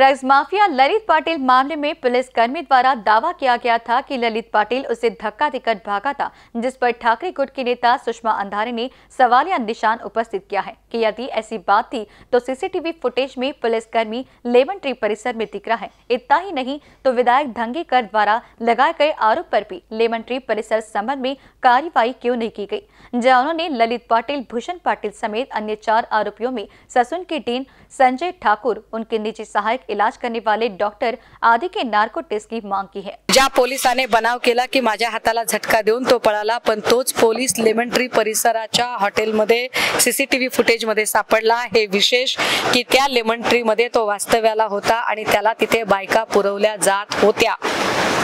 Drugs mafia ललित पाटिल मामले में police कर्मी द्वारा दावा किया गया था कि ललित पाटिल उसे धक्का देकर भागा था, जिस पर ठाकरे गुट के नेता सुषमा अंधारे ने सवालिया निशान उपस्थित किया है कि यदि ऐसी बात थी तो सीसीटीवी फुटेज में पुलिसकर्मी लेमन ट्री परिसर में दिख रहा है। इतना ही नहीं तो विधायक धंगेकर द्वारा लगाए गए आरोप पर भी लेमन ट्री परिसर संबंध में कार्यवाही क्यों नहीं की गई? जहाँ उन्होंने ललित पाटिल, भूषण पाटिल समेत अन्य चार आरोपियों में ससुन के डीन संजय ठाकुर, उनके निजी सहायक इलाज करने वाले डॉक्टर आदि के नार्को टेस्ट की मांग की है। ज्या पोलिसाने बनाव केला की माझ्या हाताला झटका देऊन तो पळाला पण तोच पोलीस लेमन ट्री परिसराच्या हॉटेलमध्ये सीसीटीव्ही फुटेजमध्ये सापडला. हे विशेष की त्या लेमन ट्री मध्ये तो वास्तव्याला होता आणि त्याला तिथे बायका पुरवल्या जात होत्या.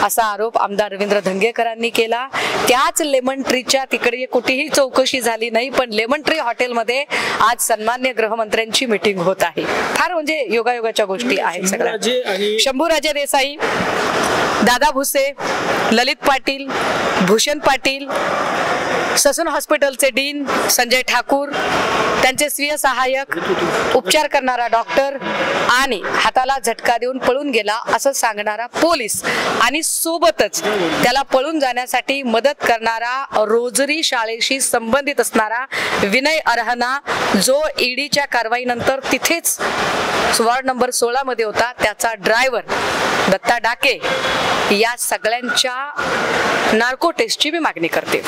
असा आरोप आमदार रवींद्र धंगेकरांनी केला. त्याच लेमन ट्रीच्या तिकडे कुठेही चौकशी झाली नाही पण लेमन ट्री हॉटेलमध्ये आज सन्मान्य गृहमंत्र्यांची मिटिंग होत आहे. फार म्हणजे योगायोगाच्या गोष्टी आहेत सगळ्या. शंभूराजे देसाई दादा भुसे ललित पाटील भूषण पाटील ससून हॉस्पिटलचे डीन संजय ठाकूर त्यांचे स्वीय सहाय्यक उपचार करणारा डॉक्टर आणि हाताला झटका देऊन पळून गेला असं सांगणारा पोलीस. आणि सोबतच त्याला पळून जाण्यासाठी मदत करणारा रोजरी शाळेशी संबंधित असणारा विनय अरहना जो ईडीच्या कारवाईनंतर तिथेच वॉर्ड नंबर सोळा मध्ये होता त्याचा ड्रायव्हर दत्ता डाके या सगळ्यांच्या नार्को टेस्टची मी मागणी करते.